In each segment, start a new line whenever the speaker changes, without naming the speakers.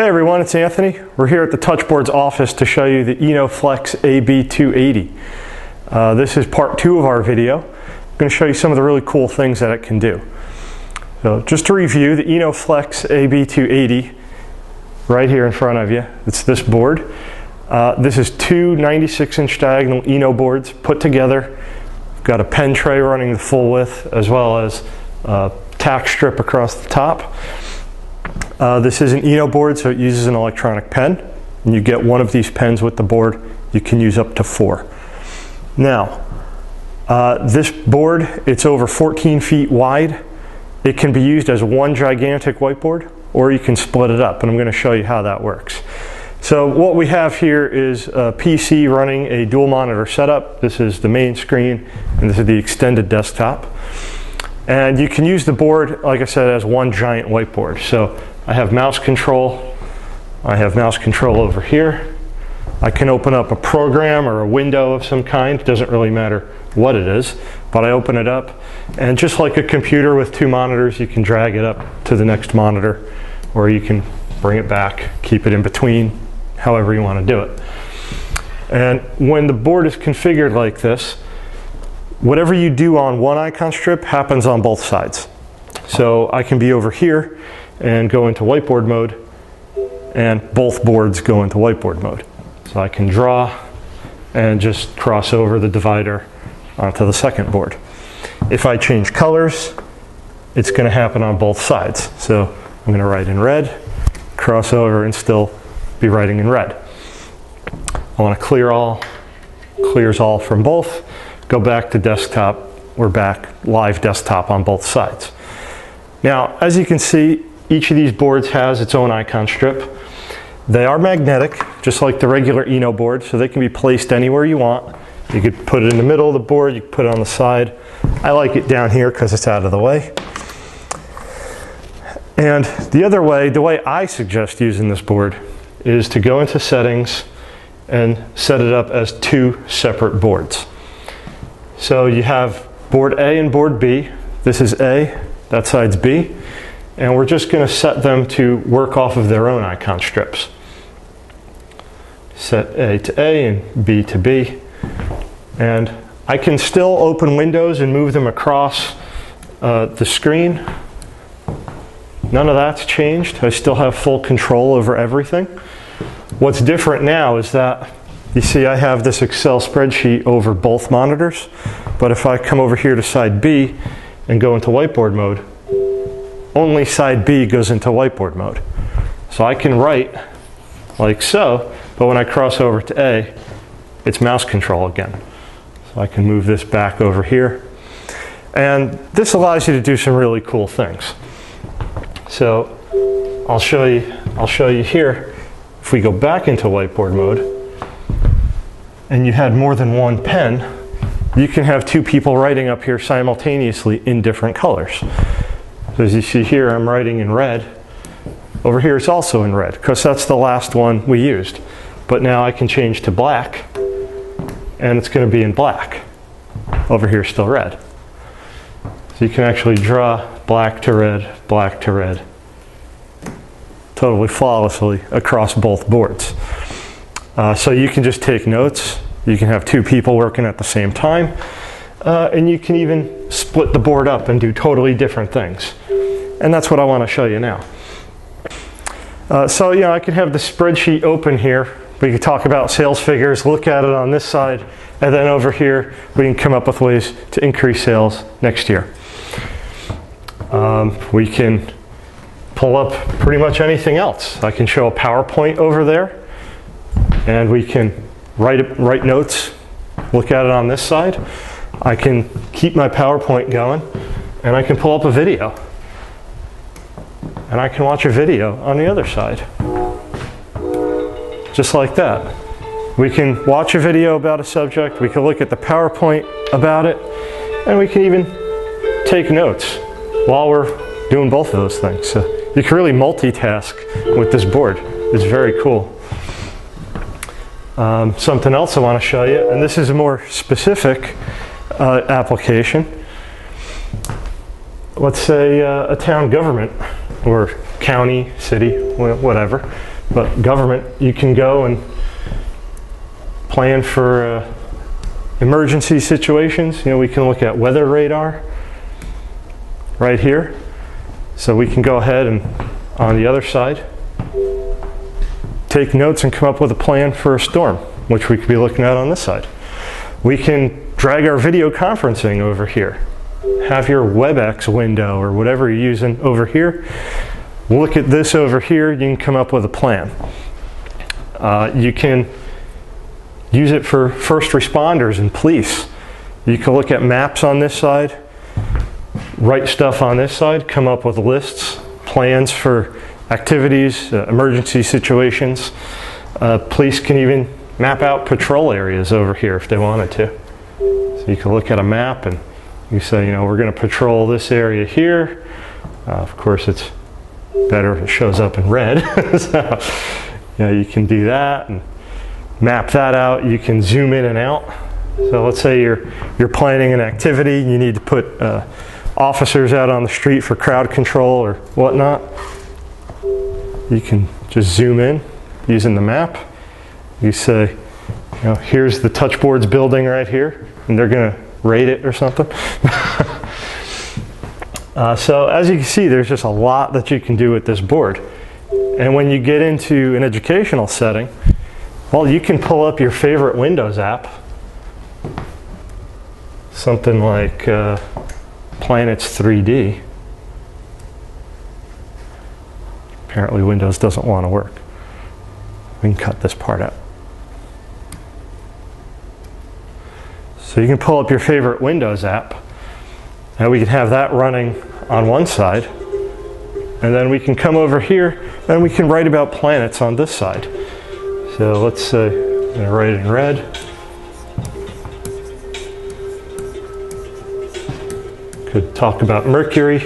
Hey everyone, it's Anthony. We're here at the Touchboards office to show you the EnoFlex AB280. Uh, this is part two of our video. I'm going to show you some of the really cool things that it can do. So just to review, the EnoFlex AB280 right here in front of you, it's this board. Uh, this is two 96 inch diagonal Eno boards put together. We've got a pen tray running the full width as well as a tack strip across the top. Uh, this is an Eno board, so it uses an electronic pen. And you get one of these pens with the board. You can use up to four. Now, uh, this board, it's over 14 feet wide. It can be used as one gigantic whiteboard, or you can split it up, and I'm going to show you how that works. So what we have here is a PC running a dual monitor setup. This is the main screen, and this is the extended desktop. And you can use the board, like I said, as one giant whiteboard. So I have mouse control. I have mouse control over here. I can open up a program or a window of some kind. Doesn't really matter what it is, but I open it up. And just like a computer with two monitors, you can drag it up to the next monitor, or you can bring it back, keep it in between, however you want to do it. And when the board is configured like this, whatever you do on one icon strip happens on both sides. So I can be over here and go into whiteboard mode and both boards go into whiteboard mode. So I can draw and just cross over the divider onto the second board. If I change colors, it's going to happen on both sides. So I'm going to write in red, cross over and still be writing in red. I want to clear all, clears all from both, go back to desktop, we're back live desktop on both sides. Now, as you can see, each of these boards has its own icon strip. They are magnetic, just like the regular Eno board, so they can be placed anywhere you want. You could put it in the middle of the board, you could put it on the side. I like it down here because it's out of the way. And the other way, the way I suggest using this board is to go into settings and set it up as two separate boards. So you have board A and board B. This is A, that side's B and we're just going to set them to work off of their own icon strips. Set A to A and B to B. And I can still open windows and move them across uh, the screen. None of that's changed. I still have full control over everything. What's different now is that you see I have this Excel spreadsheet over both monitors, but if I come over here to side B and go into whiteboard mode, only side B goes into whiteboard mode. So I can write like so, but when I cross over to A, it's mouse control again. So I can move this back over here. And this allows you to do some really cool things. So I'll show you, I'll show you here. If we go back into whiteboard mode, and you had more than one pen, you can have two people writing up here simultaneously in different colors. So as you see here, I'm writing in red. Over here, it's also in red, because that's the last one we used. But now I can change to black, and it's going to be in black. Over here, still red. So you can actually draw black to red, black to red, totally flawlessly across both boards. Uh, so you can just take notes. You can have two people working at the same time. Uh, and you can even split the board up and do totally different things. And that's what I want to show you now. Uh, so, you know, I can have the spreadsheet open here. We can talk about sales figures, look at it on this side, and then over here, we can come up with ways to increase sales next year. Um, we can pull up pretty much anything else. I can show a PowerPoint over there, and we can write, write notes, look at it on this side. I can keep my PowerPoint going, and I can pull up a video and I can watch a video on the other side. Just like that. We can watch a video about a subject, we can look at the PowerPoint about it, and we can even take notes while we're doing both of those things. So you can really multitask with this board. It's very cool. Um, something else I want to show you, and this is more specific uh, application. Let's say uh, a town government or county, city, whatever. But government, you can go and plan for uh, emergency situations. You know, we can look at weather radar right here. So we can go ahead and on the other side, take notes and come up with a plan for a storm, which we could be looking at on this side. We can drag our video conferencing over here. Have your WebEx window or whatever you're using over here. Look at this over here, you can come up with a plan. Uh, you can use it for first responders and police. You can look at maps on this side, write stuff on this side, come up with lists, plans for activities, uh, emergency situations. Uh, police can even map out patrol areas over here if they wanted to. So you can look at a map and you say, you know, we're going to patrol this area here. Uh, of course, it's better if it shows up in red. so, you know, you can do that and map that out. You can zoom in and out. So let's say you're you're planning an activity, you need to put uh, officers out on the street for crowd control or whatnot. You can just zoom in using the map. You say, you know, here's the touchboards building right here, and they're going to rate it or something. uh, so as you can see, there's just a lot that you can do with this board. And when you get into an educational setting, well, you can pull up your favorite Windows app. Something like uh, Planets 3D. Apparently Windows doesn't want to work. We can cut this part out. So you can pull up your favorite Windows app, and we can have that running on one side, and then we can come over here, and we can write about planets on this side. So let's to write in red. Could talk about Mercury,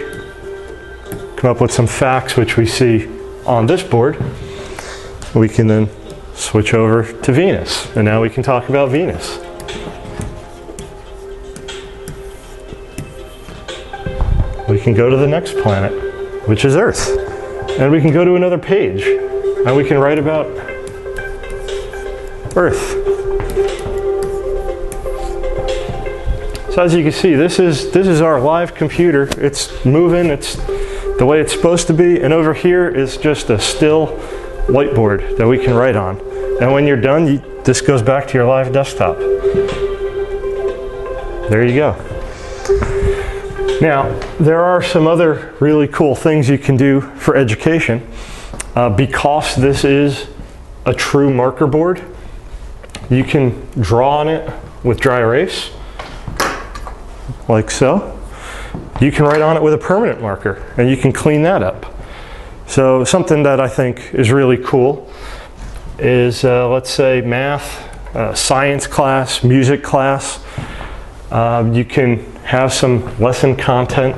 come up with some facts which we see on this board. We can then switch over to Venus, and now we can talk about Venus. Can go to the next planet, which is Earth. And we can go to another page, and we can write about Earth. So as you can see, this is, this is our live computer. It's moving, it's the way it's supposed to be, and over here is just a still whiteboard that we can write on. And when you're done, you, this goes back to your live desktop. There you go. Now, there are some other really cool things you can do for education. Uh, because this is a true marker board, you can draw on it with dry erase, like so. You can write on it with a permanent marker, and you can clean that up. So something that I think is really cool is, uh, let's say, math, uh, science class, music class. Um, you can have some lesson content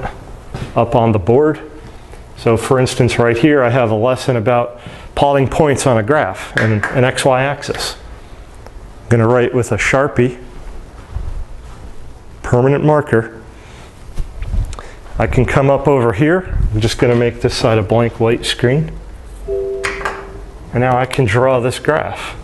up on the board. So for instance, right here, I have a lesson about plotting points on a graph and an XY axis. I'm going to write with a Sharpie, permanent marker. I can come up over here. I'm just going to make this side a blank white screen. And now I can draw this graph.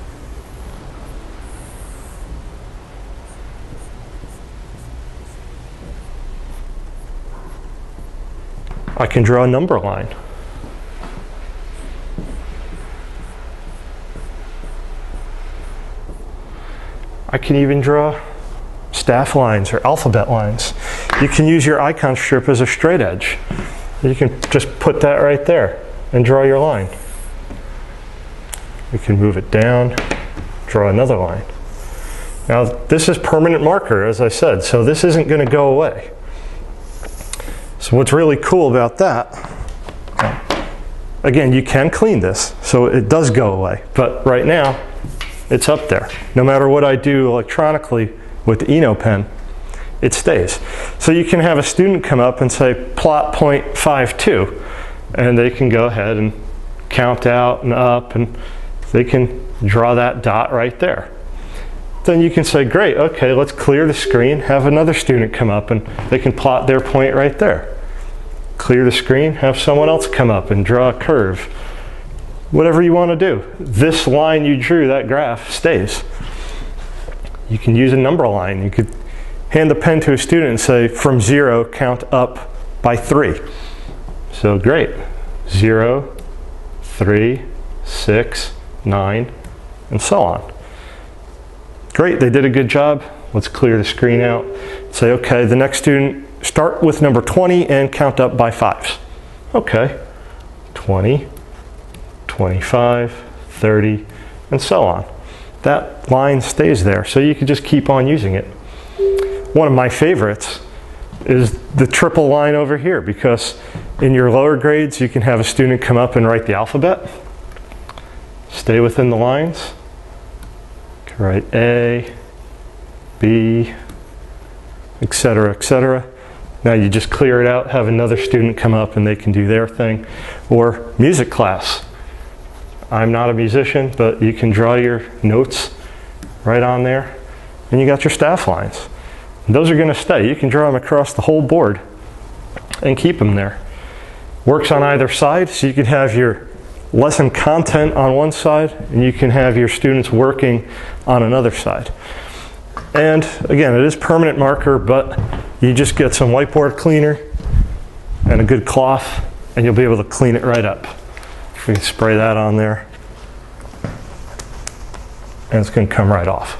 I can draw a number line. I can even draw staff lines or alphabet lines. You can use your icon strip as a straight edge. You can just put that right there and draw your line. You can move it down, draw another line. Now this is permanent marker as I said, so this isn't going to go away. So what's really cool about that, again, you can clean this, so it does go away. But right now, it's up there. No matter what I do electronically with the Eno pen, it stays. So you can have a student come up and say plot point 52 and they can go ahead and count out and up and they can draw that dot right there. Then you can say, great, okay, let's clear the screen, have another student come up and they can plot their point right there. Clear the screen, have someone else come up and draw a curve. Whatever you want to do. This line you drew, that graph, stays. You can use a number line. You could hand the pen to a student and say, from zero, count up by three. So great. Zero, three, six, nine, and so on. Great, they did a good job. Let's clear the screen out. Say, okay, the next student, start with number 20 and count up by fives. Okay, 20, 25, 30, and so on. That line stays there, so you can just keep on using it. One of my favorites is the triple line over here because in your lower grades you can have a student come up and write the alphabet. Stay within the lines. Write A, B, etc., etc. Now you just clear it out, have another student come up and they can do their thing. Or music class. I'm not a musician, but you can draw your notes right on there and you got your staff lines. And those are going to stay. You can draw them across the whole board and keep them there. Works on either side, so you can have your lesson content on one side and you can have your students working on another side. And again, it is permanent marker, but you just get some whiteboard cleaner and a good cloth and you'll be able to clean it right up. We spray that on there and it's going to come right off.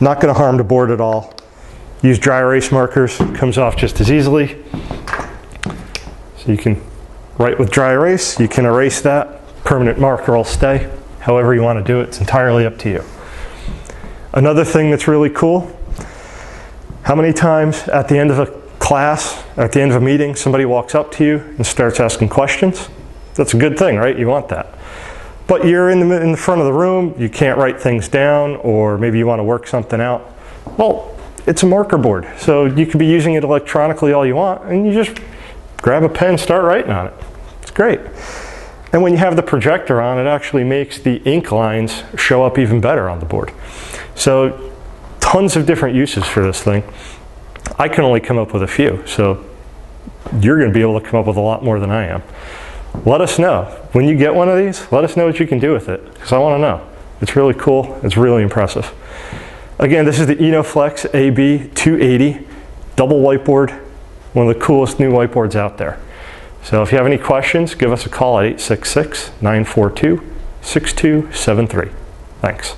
Not going to harm the board at all. Use dry erase markers, comes off just as easily. So you can write with dry erase, you can erase that, permanent marker will stay. However you want to do it, it's entirely up to you. Another thing that's really cool, how many times at the end of a class, at the end of a meeting, somebody walks up to you and starts asking questions? That's a good thing, right? You want that. But you're in the, in the front of the room, you can't write things down, or maybe you want to work something out. Well, it's a marker board, so you can be using it electronically all you want, and you just grab a pen, start writing on it. It's great. And when you have the projector on, it actually makes the ink lines show up even better on the board. So tons of different uses for this thing. I can only come up with a few, so you're going to be able to come up with a lot more than I am. Let us know. When you get one of these, let us know what you can do with it, because I want to know. It's really cool. It's really impressive. Again, this is the Enoflex AB280 double whiteboard, one of the coolest new whiteboards out there. So if you have any questions, give us a call at 866 942 6273. Thanks.